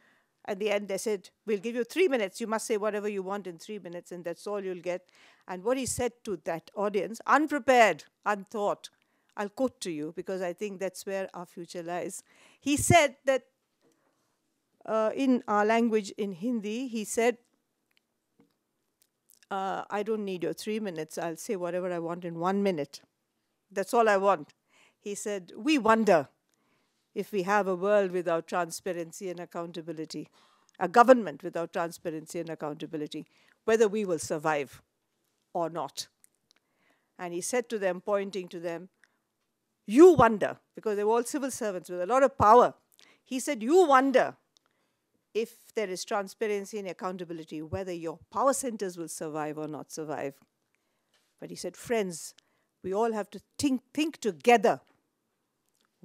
at the end, they said, We'll give you three minutes. You must say whatever you want in three minutes, and that's all you'll get. And what he said to that audience, unprepared, unthought, I'll quote to you because I think that's where our future lies. He said that uh, in our language, in Hindi, he said, uh, I don't need your three minutes. I'll say whatever I want in one minute. That's all I want. He said, We wonder if we have a world without transparency and accountability, a government without transparency and accountability, whether we will survive or not. And he said to them, pointing to them, You wonder, because they were all civil servants with a lot of power. He said, You wonder if there is transparency and accountability, whether your power centers will survive or not survive. But he said, Friends, we all have to think, think together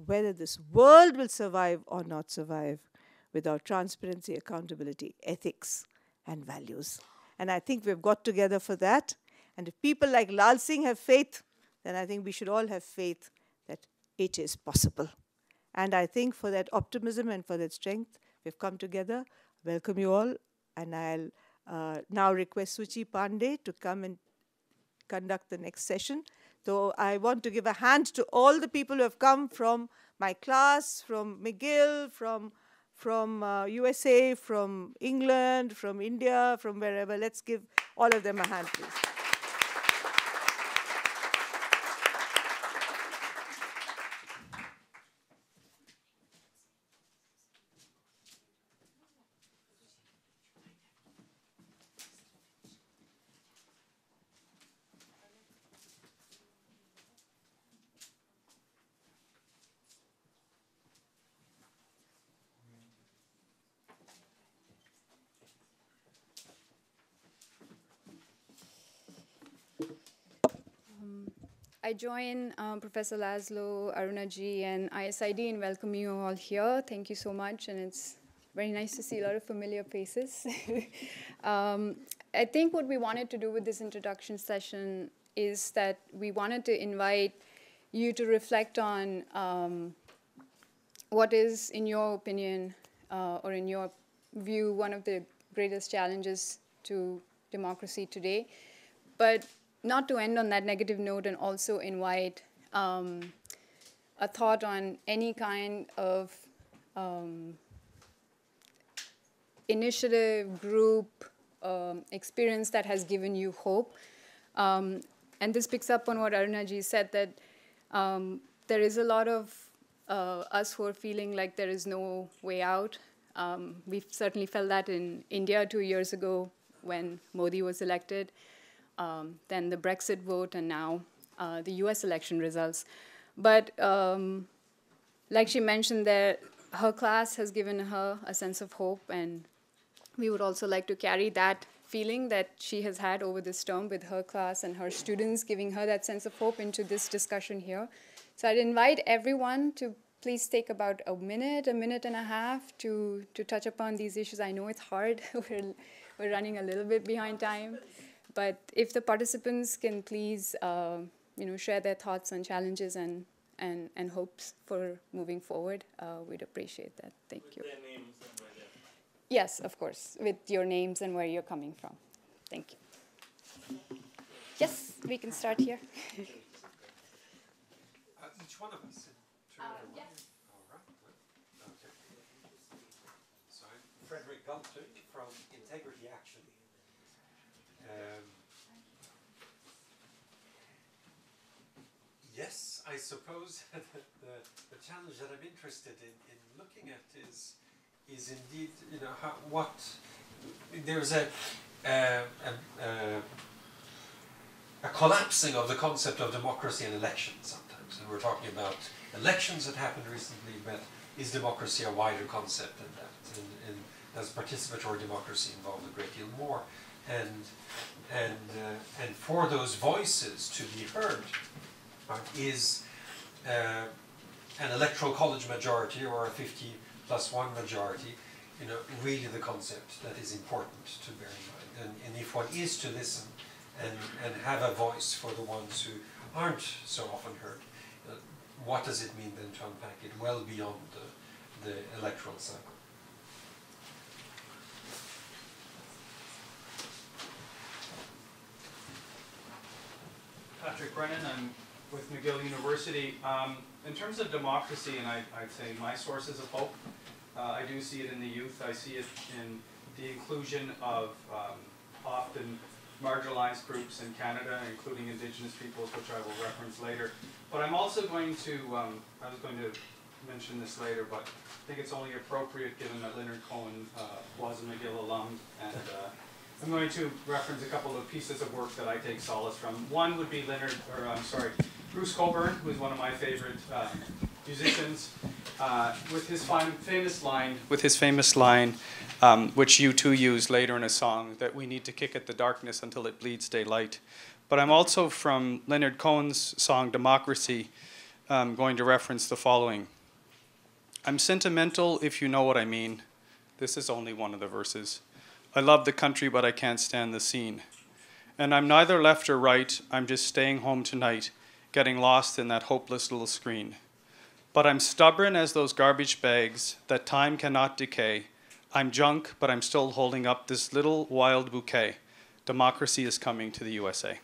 whether this world will survive or not survive without transparency, accountability, ethics, and values. And I think we've got together for that. And if people like Lal Singh have faith, then I think we should all have faith that it is possible. And I think for that optimism and for that strength, we've come together. Welcome you all. And I'll uh, now request Suchi Pandey to come and conduct the next session. So I want to give a hand to all the people who have come from my class, from McGill, from from uh, USA, from England, from India, from wherever. Let's give all of them a hand, please. Join um, Professor Laszlo, Arunaji, and ISID in welcoming you all here. Thank you so much, and it's very nice to see a lot of familiar faces. um, I think what we wanted to do with this introduction session is that we wanted to invite you to reflect on um, what is, in your opinion, uh, or in your view, one of the greatest challenges to democracy today. But not to end on that negative note and also invite um, a thought on any kind of um, initiative, group, um, experience that has given you hope. Um, and this picks up on what Arunaji said that um, there is a lot of uh, us who are feeling like there is no way out. Um, we've certainly felt that in India two years ago when Modi was elected um, then the Brexit vote, and now uh, the US election results. But um, like she mentioned there, her class has given her a sense of hope, and we would also like to carry that feeling that she has had over this term with her class and her students, giving her that sense of hope into this discussion here. So I'd invite everyone to please take about a minute, a minute and a half to, to touch upon these issues. I know it's hard. we're, we're running a little bit behind time. But if the participants can please, uh, you know, share their thoughts on challenges and, and, and hopes for moving forward, uh, we'd appreciate that. Thank with you. Yes, of course, with your names and where you're coming from. Thank you. Yes, we can start here. Uh, each one of us. Uh, yes. All right, well, okay. So I'm Fredrik Galtung from Integrity Action. Um, yes, I suppose that the, the challenge that I'm interested in, in looking at is is indeed you know how, what there's a, uh, a, a a collapsing of the concept of democracy and elections sometimes. And we're talking about elections that happened recently, but is democracy a wider concept than that? And, and does participatory democracy involve a great deal more? And and uh, and for those voices to be heard, right, is uh, an electoral college majority or a 50 plus one majority, you know, really the concept that is important to bear in mind. And, and if one is to listen and, and have a voice for the ones who aren't so often heard, uh, what does it mean then to unpack it well beyond the, the electoral cycle? Patrick Brennan, I'm with McGill University. Um, in terms of democracy, and I, I'd say my sources of hope, uh, I do see it in the youth. I see it in the inclusion of um, often marginalized groups in Canada, including Indigenous peoples, which I will reference later. But I'm also going to, um, I was going to mention this later, but I think it's only appropriate given that Leonard Cohen uh, was a McGill alum and uh, I'm going to reference a couple of pieces of work that I take solace from. One would be Leonard, or I'm sorry, Bruce Cockburn, who is one of my favorite uh, musicians, uh, with his fam- famous line. With his famous line, um, which U2 use later in a song, that we need to kick at the darkness until it bleeds daylight. But I'm also from Leonard Cohen's song Democracy, um, going to reference the following. I'm sentimental if you know what I mean. This is only one of the verses. I love the country, but I can't stand the scene. And I'm neither left or right, I'm just staying home tonight, getting lost in that hopeless little screen. But I'm stubborn as those garbage bags that time cannot decay. I'm junk, but I'm still holding up this little wild bouquet. Democracy is coming to the USA.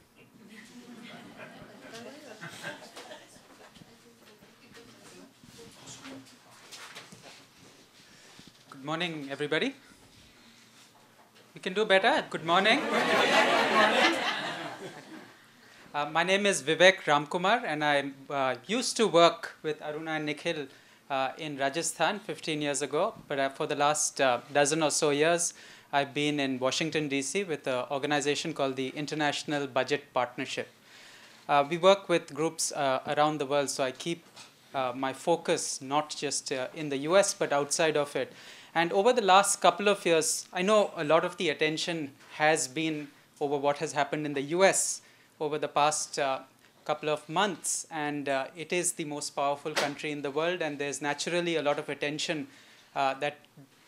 Good morning, everybody. We can do better. Good morning. uh, my name is Vivek Ramkumar, and I uh, used to work with Aruna and Nikhil uh, in Rajasthan 15 years ago. But uh, for the last uh, dozen or so years, I've been in Washington, D.C. with an organization called the International Budget Partnership. Uh, we work with groups around the world, so I keep my focus not just in the US but outside of it. And over the last couple of years, I know a lot of the attention has been over what has happened in the US over the past uh, couple of months, and uh, it is the most powerful country in the world, and there's naturally a lot of attention uh, that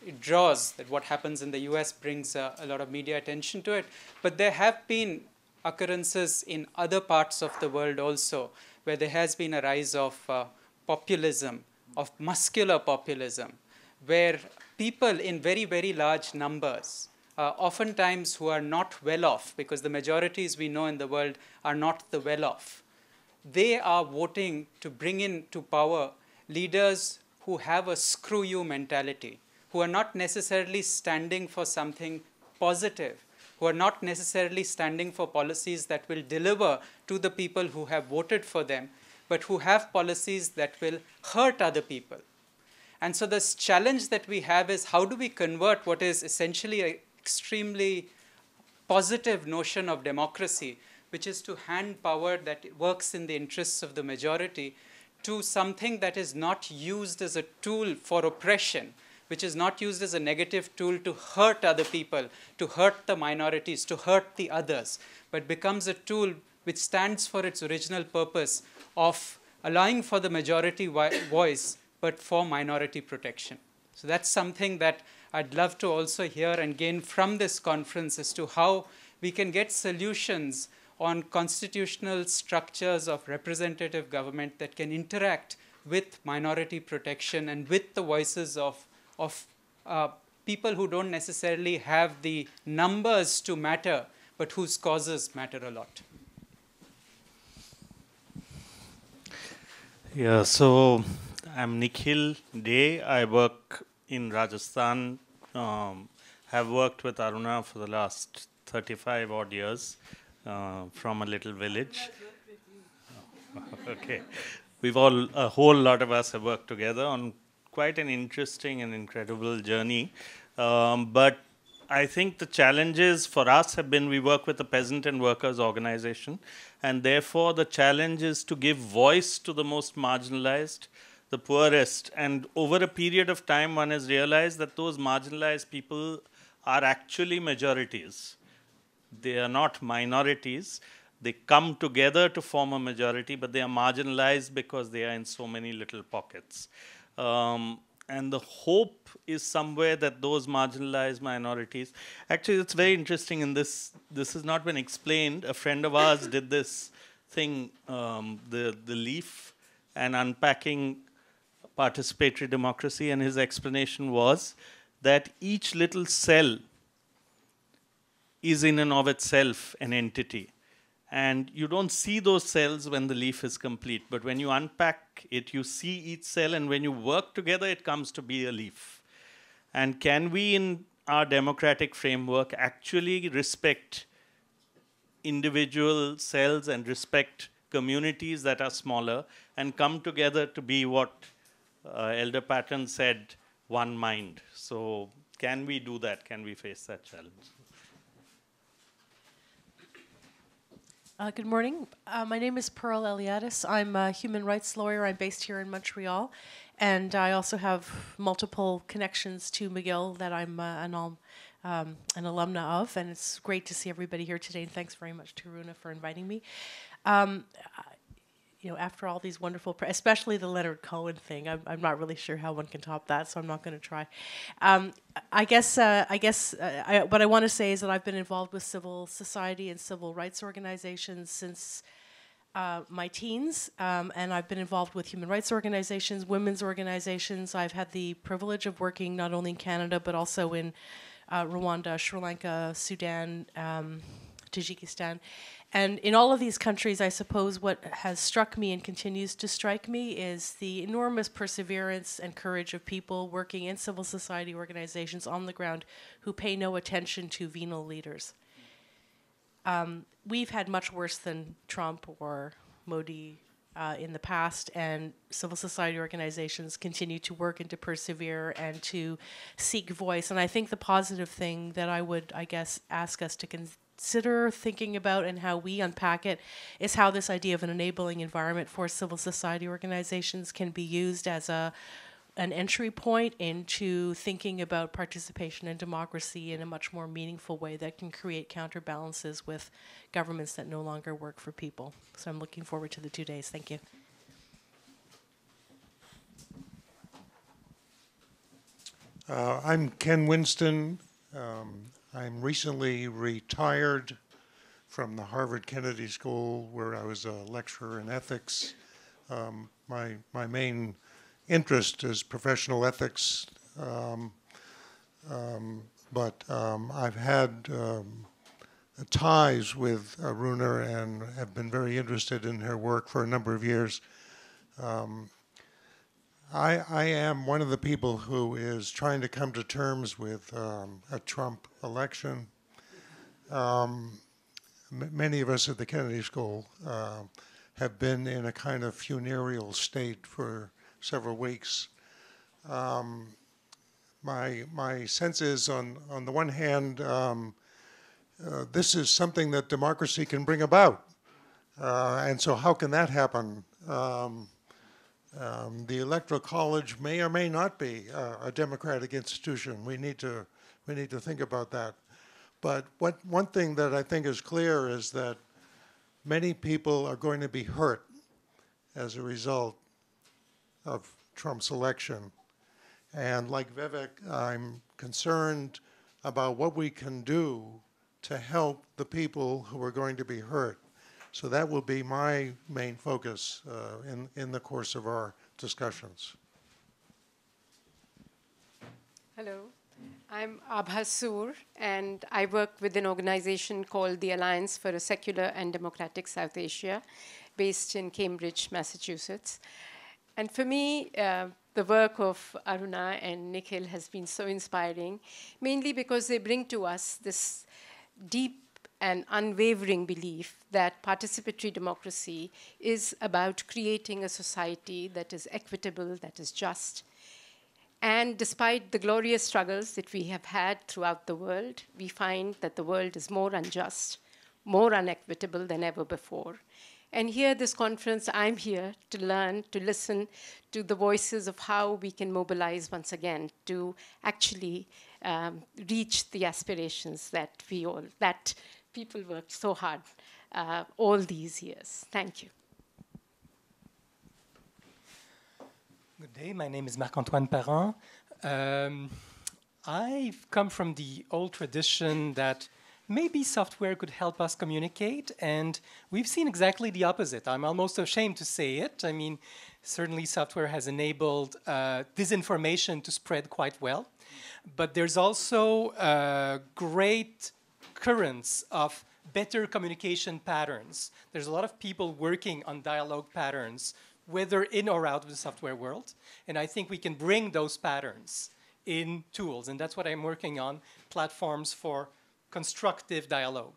it draws. That what happens in the U.S. brings uh, a lot of media attention to it. But there have been occurrences in other parts of the world also, where there has been a rise of uh, populism, of muscular populism, where people in very very large numbers uh, oftentimes who are not well off, because the majorities we know in the world are not the well off they are voting to bring in to power leaders who have a screw you mentality, who are not necessarily standing for something positive, who are not necessarily standing for policies that will deliver to the people who have voted for them, but who have policies that will hurt other people. And so, this challenge that we have is how do we convert what is essentially an extremely positive notion of democracy which is to hand power that works in the interests of the majority to something that is not used as a tool for oppression, which is not used as a negative tool to hurt other people, to hurt the minorities, to hurt the others, but becomes a tool which stands for its original purpose of allowing for the majority voice, but for minority protection. So that's something that I'd love to also hear and gain from this conference as to how we can get solutions on constitutional structures of representative government that can interact with minority protection and with the voices of, of uh, people who don't necessarily have the numbers to matter, but whose causes matter a lot. Yeah, so I'm Nikhil Dey. I work in Rajasthan, um, have worked with Aruna for the last 35 odd years uh, from a little village. okay. We've all, a whole lot of us have worked together on quite an interesting and incredible journey. Um, but I think the challenges for us have been we work with the peasant and workers organization, and therefore the challenge is to give voice to the most marginalized, the poorest. And over a period of time, one has realized that those marginalized people are actually majorities. They are not minorities. They come together to form a majority, but they are marginalized because they are in so many little pockets. Um, and the hope is somewhere that those marginalized minorities actually it's very interesting in this this has not been explained a friend of ours did this thing um, the the leaf and unpacking participatory democracy and his explanation was that each little cell is in and of itself an entity. And you don't see those cells when the leaf is complete, but when you unpack it, you see each cell, and when you work together, it comes to be a leaf. And can we, in our democratic framework, actually respect individual cells and respect communities that are smaller and come together to be what uh, Elder Patton said, one mind? So, can we do that? Can we face that challenge? Uh, good morning. Uh, my name is Pearl Eliadis. I'm a human rights lawyer. I'm based here in Montreal, and I also have multiple connections to McGill that I'm uh, an, um, an alumna of. And it's great to see everybody here today. And thanks very much to Aruna for inviting me. Um, you know, after all these wonderful, pre- especially the Leonard Cohen thing, I'm, I'm not really sure how one can top that, so I'm not going to try. Um, I guess, uh, I guess, uh, I, what I want to say is that I've been involved with civil society and civil rights organizations since uh, my teens, um, and I've been involved with human rights organizations, women's organizations. I've had the privilege of working not only in Canada but also in uh, Rwanda, Sri Lanka, Sudan, um, Tajikistan. And in all of these countries, I suppose what has struck me and continues to strike me is the enormous perseverance and courage of people working in civil society organizations on the ground who pay no attention to venal leaders. Um, we've had much worse than Trump or Modi uh, in the past, and civil society organizations continue to work and to persevere and to seek voice. And I think the positive thing that I would, I guess, ask us to consider consider thinking about and how we unpack it is how this idea of an enabling environment for civil society organizations can be used as a an entry point into thinking about participation and democracy in a much more meaningful way that can create counterbalances with governments that no longer work for people. So I'm looking forward to the two days. Thank you. Uh, I'm Ken Winston. Um, I'm recently retired from the Harvard Kennedy School, where I was a lecturer in ethics. Um, my my main interest is professional ethics, um, um but um, I've had um, ties with Aruna and have been very interested in her work for a number of years. Um, I, I am one of the people who is trying to come to terms with um, a Trump election. Um, many of us at the Kennedy School uh, have been in a kind of funereal state for several weeks. Um, my my sense is, on on the one hand, um, uh, this is something that democracy can bring about, uh, and so how can that happen? Um, um, the electoral college may or may not be uh, a democratic institution. We need to we need to think about that. But what one thing that I think is clear is that many people are going to be hurt as a result of Trump's election. And like Vivek, I'm concerned about what we can do to help the people who are going to be hurt. So that will be my main focus uh, in, in the course of our discussions. Hello, I'm Abha Sur, and I work with an organization called the Alliance for a Secular and Democratic South Asia, based in Cambridge, Massachusetts. And for me, uh, the work of Aruna and Nikhil has been so inspiring, mainly because they bring to us this deep an unwavering belief that participatory democracy is about creating a society that is equitable, that is just. And despite the glorious struggles that we have had throughout the world, we find that the world is more unjust, more unequitable than ever before. And here, this conference, I'm here to learn, to listen to the voices of how we can mobilize once again to actually um, reach the aspirations that we all, that people worked so hard uh, all these years. Thank you. Good day. My name is Marc-Antoine Parent. Um, I've come from the old tradition that maybe software could help us communicate, and we've seen exactly the opposite. I'm almost ashamed to say it. I mean, certainly software has enabled uh, disinformation to spread quite well, but there's also uh, great currents of better communication patterns. There's a lot of people working on dialogue patterns, whether in or out of the software world. And I think we can bring those patterns in tools. And that's what I'm working on, platforms for constructive dialogue.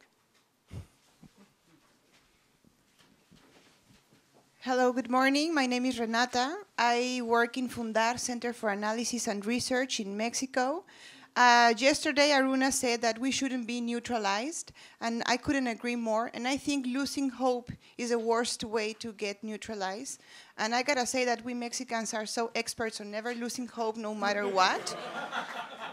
Hello, good morning. My name is Renata. I work in Fundar Center for Analysis and Research in Mexico. Uh, yesterday, Aruna said that we shouldn't be neutralized, and I couldn't agree more. And I think losing hope is the worst way to get neutralized. And I gotta say that we Mexicans are so experts on never losing hope, no matter what.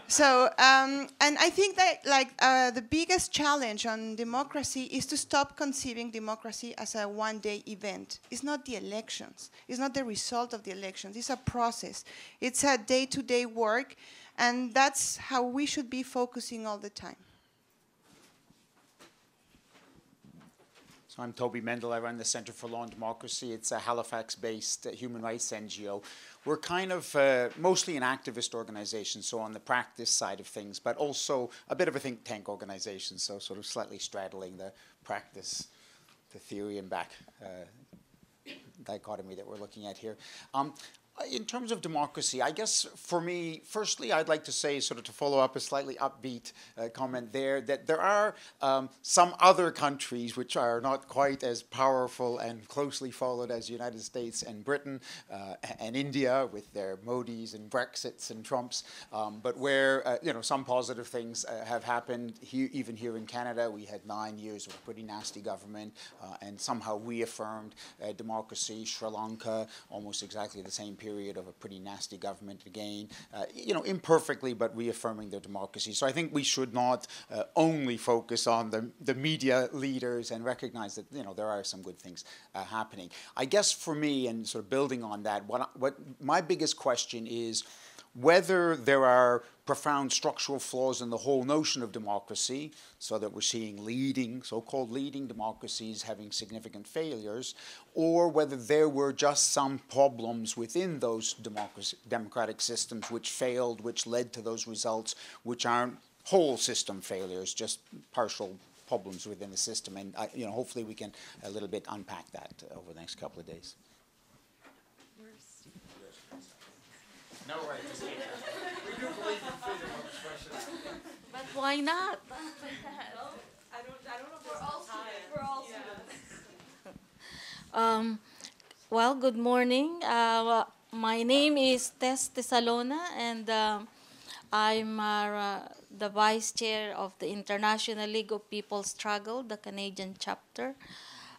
so, um, and I think that like uh, the biggest challenge on democracy is to stop conceiving democracy as a one-day event. It's not the elections. It's not the result of the elections. It's a process. It's a day-to-day -day work and that's how we should be focusing all the time. So I'm Toby Mendel. I run the Center for Law and Democracy. It's a Halifax-based uh, human rights NGO. We're kind of uh, mostly an activist organization, so on the practice side of things, but also a bit of a think tank organization, so sort of slightly straddling the practice, the theory and back uh, dichotomy that we're looking at here. Um, in terms of democracy, I guess for me, firstly, I'd like to say, sort of to follow up a slightly upbeat uh, comment there, that there are um, some other countries which are not quite as powerful and closely followed as the United States and Britain uh, and India with their Modis and Brexits and Trumps, um, but where uh, you know some positive things uh, have happened. Here, even here in Canada, we had nine years of a pretty nasty government uh, and somehow reaffirmed uh, democracy. Sri Lanka, almost exactly the same period period of a pretty nasty government again, uh, you know, imperfectly, but reaffirming their democracy. So I think we should not uh, only focus on the, the media leaders and recognize that, you know, there are some good things uh, happening. I guess for me, and sort of building on that, what, what my biggest question is, whether there are profound structural flaws in the whole notion of democracy, so that we're seeing leading, so-called leading democracies having significant failures, or whether there were just some problems within those democratic systems which failed, which led to those results, which aren't whole system failures, just partial problems within the system. And uh, you know, hopefully we can a little bit unpack that over the next couple of days. No right to speak. we do believe in freedom of expression. But why not? no, I don't. I don't know. We're all students. We're all students. Um, well, good morning. Uh, my name is Tess Tesalona, and um, I'm uh, the vice chair of the International League of People Struggle, the Canadian chapter.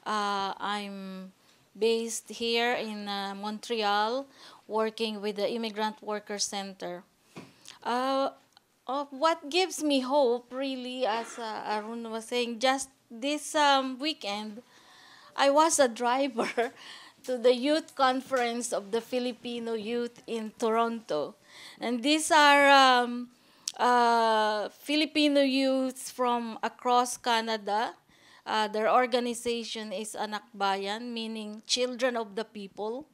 Uh, I'm based here in uh, Montreal, working with the Immigrant Worker Center. Uh, what gives me hope, really, as uh, Arun was saying, just this um, weekend, I was a driver to the youth conference of the Filipino youth in Toronto. And these are um, uh, Filipino youths from across Canada. Uh, their organization is Anakbayan, meaning children of the people.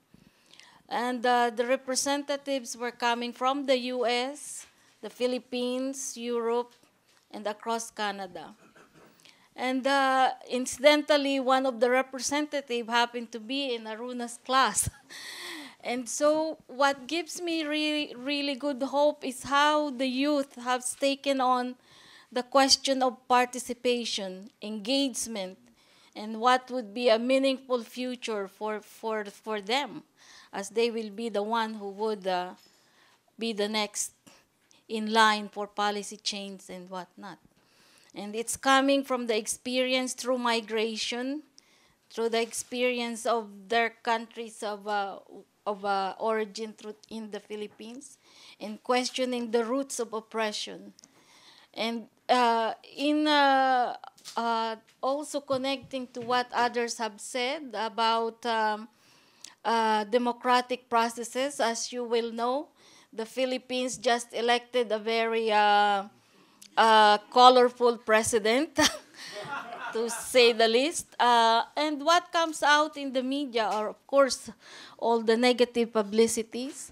And uh, the representatives were coming from the US, the Philippines, Europe, and across Canada. And uh, incidentally, one of the representatives happened to be in Aruna's class. and so, what gives me really, really good hope is how the youth have taken on the question of participation, engagement, and what would be a meaningful future for, for, for them as they will be the one who would uh, be the next in line for policy change and whatnot. And it's coming from the experience through migration, through the experience of their countries of, uh, of uh, origin through, in the Philippines, and questioning the roots of oppression. And uh, in uh, uh, also connecting to what others have said about um, uh, democratic processes. As you will know, the Philippines just elected a very uh, uh, colorful president, to say the least. Uh, and what comes out in the media are, of course, all the negative publicities.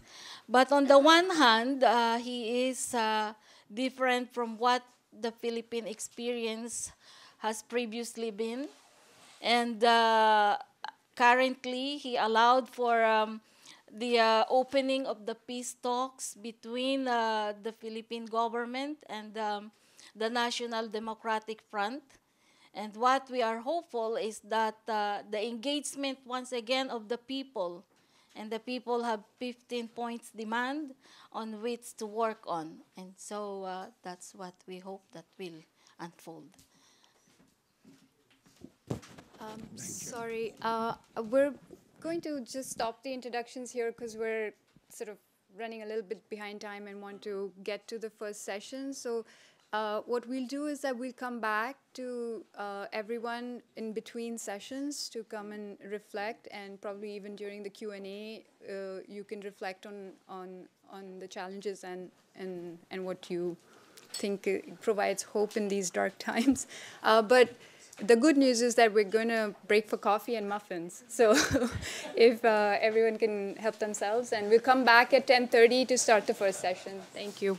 But on the one hand, uh, he is different from what the Philippine experience has previously been. And currently he allowed for um, the uh, opening of the peace talks between uh, the Philippine government and um, the National Democratic Front. And what we are hopeful is that uh, the engagement once again of the people, and the people have 15 points demand on which to work on. And so uh, that's what we hope that will unfold. Um, sorry, uh, we're going to just stop the introductions here because we're sort of running a little bit behind time and want to get to the first session. So uh, what we'll do is that we'll come back to uh, everyone in between sessions to come and reflect, and probably even during the Q and A, uh, you can reflect on on on the challenges and and and what you think provides hope in these dark times. Uh, but the good news is that we're going to break for coffee and muffins. So if uh, everyone can help themselves, and we'll come back at 10:30 to start the first session. Thank you.